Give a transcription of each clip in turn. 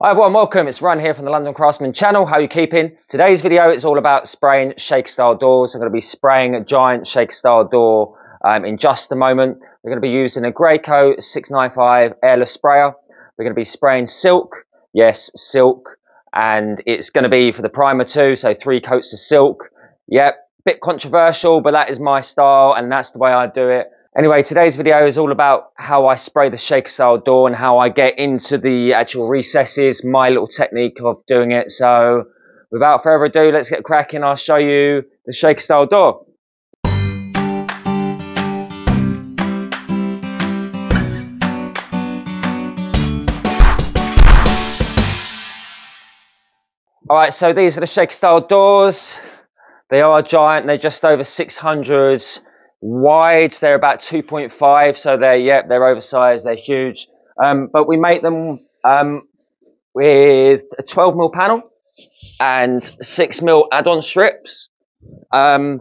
Hi everyone, welcome. It's Ryan here from the London Craftsman channel. How are you keeping? Today's video is all about spraying shaker style doors. I'm going to be spraying a giant shaker style door um, in just a moment. We're going to be using a Graco 695 airless sprayer. We're going to be spraying silk. Yes, silk. And it's going to be for the primer too. So three coats of silk. Yep, bit controversial, but that is my style and that's the way I do it. Anyway, today's video is all about how I spray the shaker style door and how I get into the actual recesses, my little technique of doing it. So without further ado, let's get cracking. I'll show you the shaker style door. All right, so these are the shaker style doors. They are giant. They're just over 600 Wide, they're about 2.5, so they're, yeah, they're oversized, they're huge. Um, but we make them um, with a 12 mil panel and 6 mil add-on strips. Um,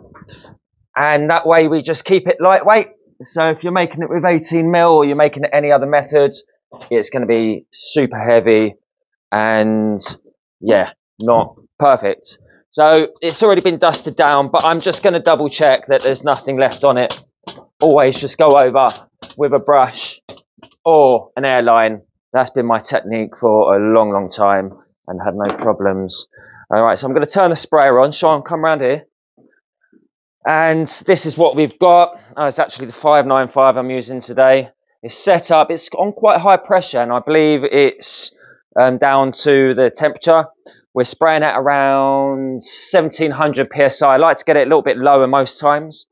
and that way we just keep it lightweight. So if you're making it with 18 mil or you're making it any other method, it's going to be super heavy and yeah, not perfect. So it's already been dusted down, but I'm just going to double check that there's nothing left on it. Always just go over with a brush or an airline. That's been my technique for a long, long time and had no problems. All right, so I'm going to turn the sprayer on. Sean, come around here. And this is what we've got. Oh, it's actually the 595 I'm using today. It's set up, it's on quite high pressure, and I believe it's um, down to the temperature. We're spraying at around 1700 psi. I like to get it a little bit lower most times.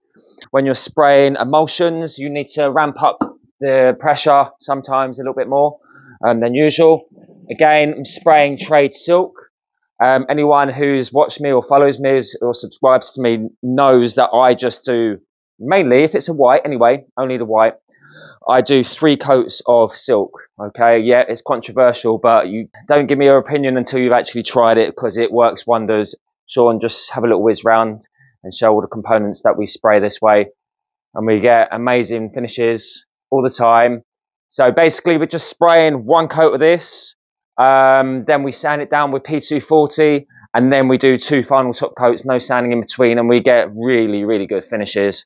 When you're spraying emulsions, you need to ramp up the pressure sometimes a little bit more um, than usual. Again, I'm spraying trade silk. Um, anyone who's watched me or follows me or subscribes to me knows that I just do mainly, if it's a white anyway, only the white. I do three coats of silk. Okay, yeah, it's controversial, but you don't give me your opinion until you've actually tried it because it works wonders. Sean, just have a little whiz round and show all the components that we spray this way, and we get amazing finishes all the time. So basically, we're just spraying one coat of this, um, then we sand it down with P240, and then we do two final top coats, no sanding in between, and we get really, really good finishes.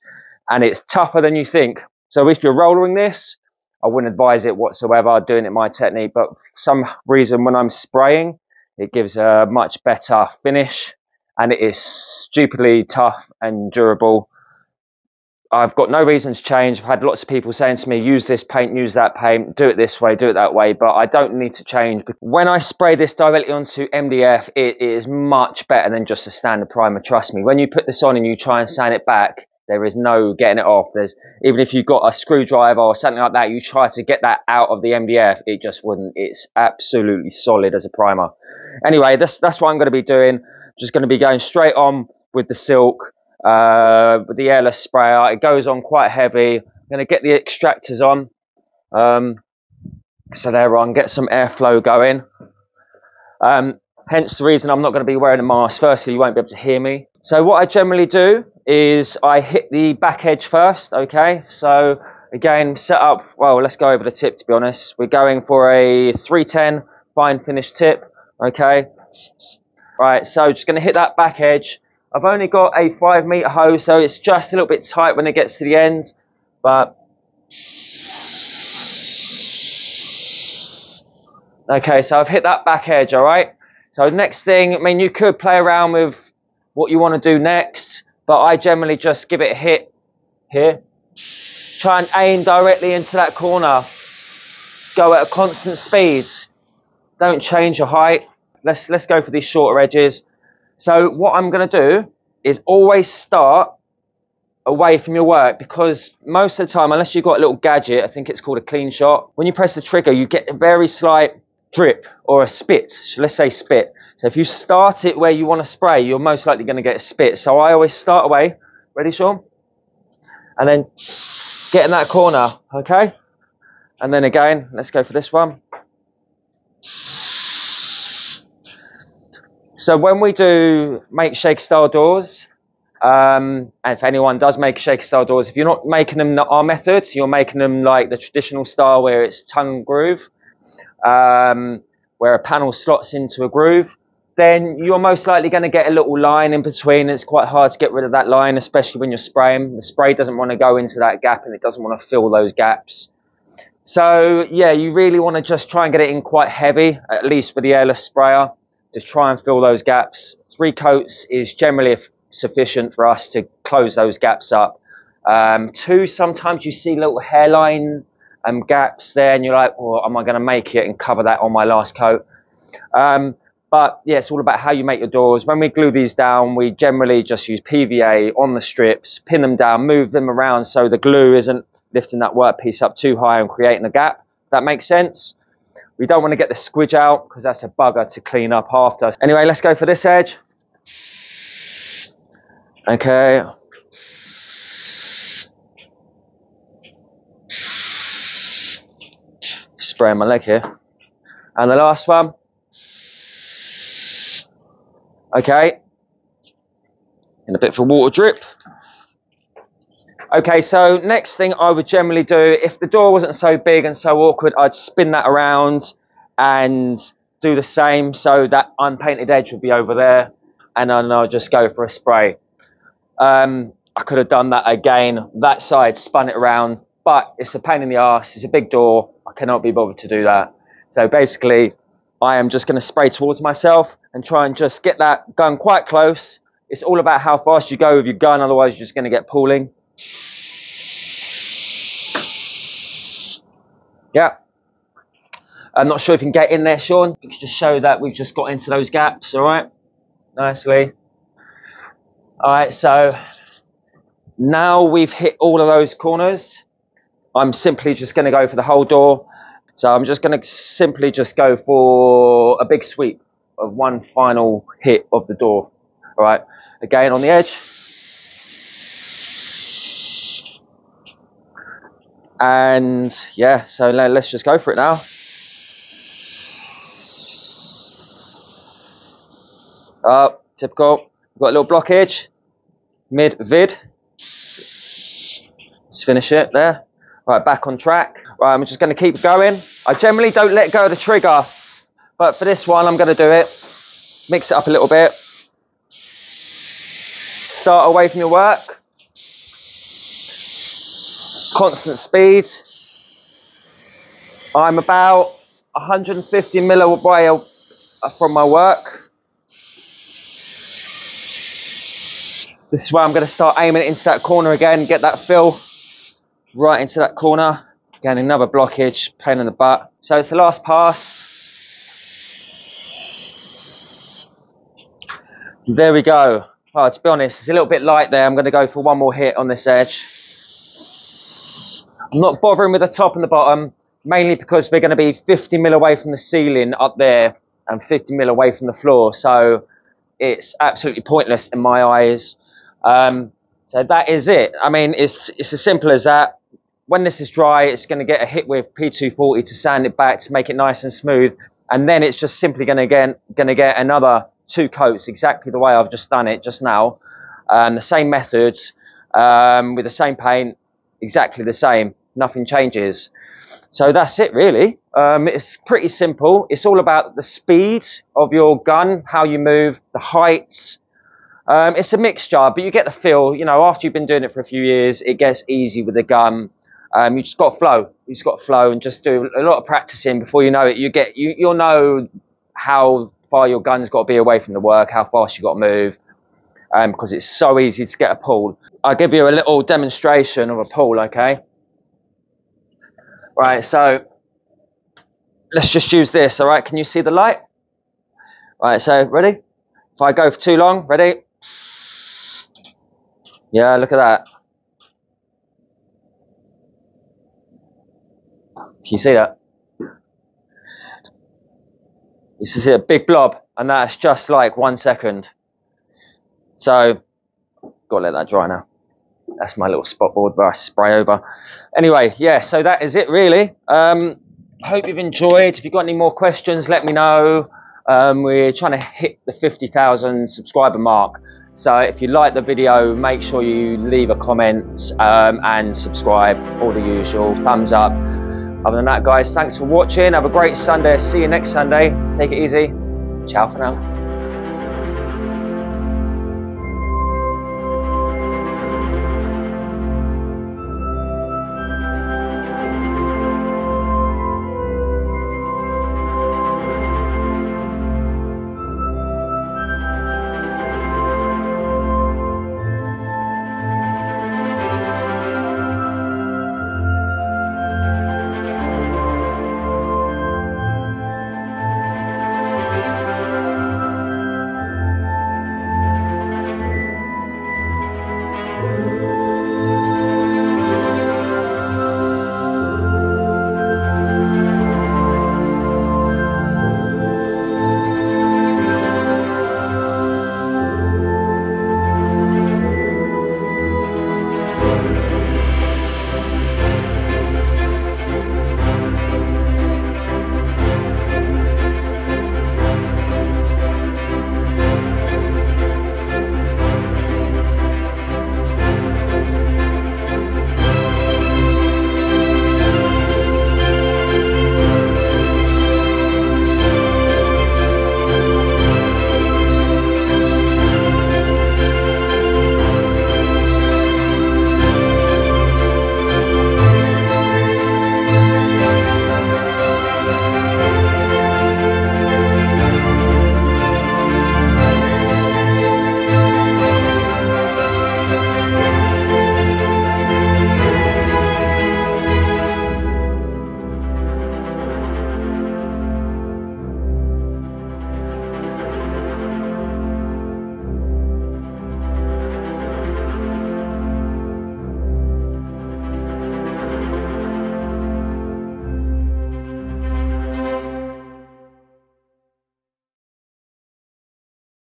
And it's tougher than you think. So if you're rollering this, I wouldn't advise it whatsoever, doing it my technique, but for some reason when I'm spraying, it gives a much better finish and it is stupidly tough and durable. I've got no reason to change. I've had lots of people saying to me, use this paint, use that paint, do it this way, do it that way, but I don't need to change. When I spray this directly onto MDF, it is much better than just a standard primer, trust me. When you put this on and you try and sand it back, there is no getting it off. There's even if you've got a screwdriver or something like that, you try to get that out of the MDF, it just wouldn't. It's absolutely solid as a primer. Anyway, that's that's what I'm going to be doing. Just going to be going straight on with the silk, uh, with the airless sprayer. It goes on quite heavy. I'm going to get the extractors on. Um, so they're on, get some airflow going. Um, hence the reason I'm not going to be wearing a mask. Firstly, you won't be able to hear me. So what I generally do is I hit the back edge first, okay? So again, set up, well, let's go over the tip to be honest. We're going for a 310 fine finish tip, okay? Right, so just gonna hit that back edge. I've only got a five meter hose, so it's just a little bit tight when it gets to the end, but Okay, so I've hit that back edge, all right? So next thing, I mean, you could play around with what you want to do next but I generally just give it a hit here. Try and aim directly into that corner. Go at a constant speed. Don't change your height. Let's, let's go for these shorter edges. So what I'm going to do is always start away from your work because most of the time, unless you've got a little gadget, I think it's called a clean shot, when you press the trigger, you get a very slight drip or a spit. So let's say spit. So if you start it where you want to spray, you're most likely going to get a spit. So I always start away. Ready, Sean? And then get in that corner, okay? And then again, let's go for this one. So when we do make shaker style doors, um, and if anyone does make shaker style doors, if you're not making them our method, you're making them like the traditional style where it's tongue groove, um, where a panel slots into a groove, then you're most likely going to get a little line in between. It's quite hard to get rid of that line, especially when you're spraying. The spray doesn't want to go into that gap and it doesn't want to fill those gaps. So yeah, you really want to just try and get it in quite heavy, at least with the airless sprayer. Just try and fill those gaps. Three coats is generally sufficient for us to close those gaps up. Um, two, sometimes you see little hairline um, gaps there and you're like, well, am I going to make it and cover that on my last coat? Um, but yeah, it's all about how you make your doors. When we glue these down, we generally just use PVA on the strips, pin them down, move them around so the glue isn't lifting that workpiece up too high and creating a gap. That makes sense. We don't want to get the squidge out because that's a bugger to clean up after. Anyway, let's go for this edge. Okay. Spraying my leg here. And the last one. Okay. And a bit a water drip. Okay, so next thing I would generally do, if the door wasn't so big and so awkward, I'd spin that around and do the same so that unpainted edge would be over there and then I'll just go for a spray. Um, I could have done that again, that side, spun it around, but it's a pain in the ass, it's a big door, I cannot be bothered to do that. So basically, I am just going to spray towards myself and try and just get that gun quite close. It's all about how fast you go with your gun, otherwise you're just going to get pooling. Yeah. I'm not sure if you can get in there, Sean. You can just show that we've just got into those gaps, all right? Nicely. All right, so now we've hit all of those corners. I'm simply just going to go for the whole door. So I'm just going to simply just go for a big sweep of one final hit of the door. All right, again on the edge. And yeah, so let's just go for it now. Oh, typical. We've got a little blockage, mid vid. Let's finish it there. Right, back on track. Right, I'm just going to keep going. I generally don't let go of the trigger, but for this one, I'm going to do it. Mix it up a little bit. Start away from your work. Constant speed. I'm about 150 mil away from my work. This is where I'm going to start aiming into that corner again, get that fill right into that corner. Again, another blockage, pain in the butt. So it's the last pass. There we go. Oh, to be honest, it's a little bit light there. I'm going to go for one more hit on this edge. I'm not bothering with the top and the bottom, mainly because we're going to be 50 mil away from the ceiling up there and 50 mil away from the floor. So it's absolutely pointless in my eyes. Um, so that is it. I mean, it's it's as simple as that when this is dry, it's going to get a hit with P240 to sand it back to make it nice and smooth. And then it's just simply going to get, going to get another two coats exactly the way I've just done it just now. Um, the same methods, um, with the same paint, exactly the same. Nothing changes. So that's it really. Um, it's pretty simple. It's all about the speed of your gun, how you move, the height. Um, it's a mixture, but you get the feel, you know, after you've been doing it for a few years, it gets easy with the gun. Um, you just got to flow. You just got to flow and just do a lot of practicing before you know it. You get you you'll know how far your gun's got to be away from the work, how fast you got to move, um, because it's so easy to get a pull. I'll give you a little demonstration of a pull, okay? Right, so let's just use this. All right, can you see the light? Right, so ready? If I go for too long, ready? Yeah, look at that. Can you see that? You see a big blob, and that's just like one second. So, gotta let that dry now. That's my little spot board where I spray over. Anyway, yeah, so that is it really. Um, hope you've enjoyed. If you've got any more questions, let me know. Um, we're trying to hit the 50,000 subscriber mark. So if you like the video, make sure you leave a comment um, and subscribe, all the usual, thumbs up. Other than that, guys, thanks for watching. Have a great Sunday. See you next Sunday. Take it easy. Ciao for now.